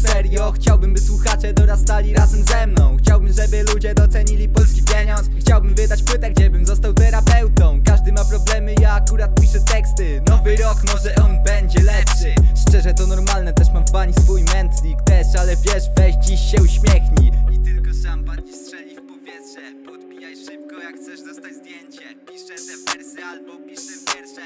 serio Chciałbym, by słuchacze dorastali razem ze mną. Chciałbym, żeby ludzie docenili polski pieniądz. Chciałbym wydać płytę, gdzie bym został terapeutą. Każdy ma problemy, ja akurat piszę teksty. Nowy rok, może on będzie lepszy. Szczerze to normalne, też mam w bani swój mętlik. Też, ale wiesz, weź dziś się uśmiechnij. I tylko szampan ci strzeli w powietrze. Podbijaj szybko, jak chcesz dostać zdjęcie. Piszę te wersy albo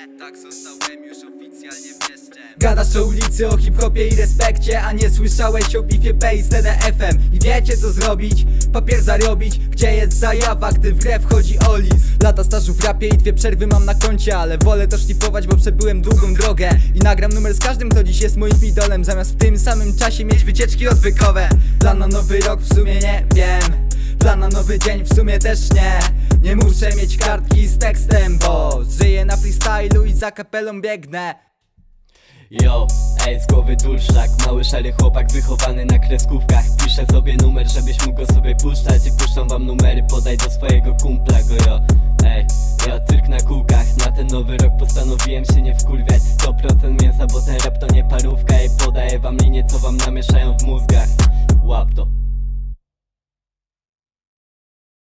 Tak zostałem już oficjalnie wieszczem Gadasz o ulicy, o hip-hopie i respekcie A nie słyszałeś o bifie Base TDF-em I wiecie co zrobić? Papier zarobić? Gdzie jest zajawa, gdy w grę wchodzi Olis Lata stażu w rapie i dwie przerwy mam na koncie Ale wolę to szlifować, bo przebyłem długą drogę. I nagram numer z każdym, kto dziś jest moim idolem. Zamiast w tym samym czasie mieć wycieczki odwykowe. Plan na nowy rok w sumie nie wiem. Plan na nowy dzień w sumie też nie. Nie muszę mieć kartki z tekstem, bo Żyję na i za kapelą biegnę. Yo, ej, z głowy durszlak Mały szary chłopak wychowany na kreskówkach. Piszę sobie numer, żebyś mógł go sobie puszczać. I puszczam wam numery, podaj do swojego kumpla go yo. Ej, ja cyrk na kółkach Na ten nowy rok postanowiłem się nie wkurwiać. 100% mięsa, bo ten rap to nie parówka. Ej, podaję wam linię, co wam namieszają w mózgach. Łap to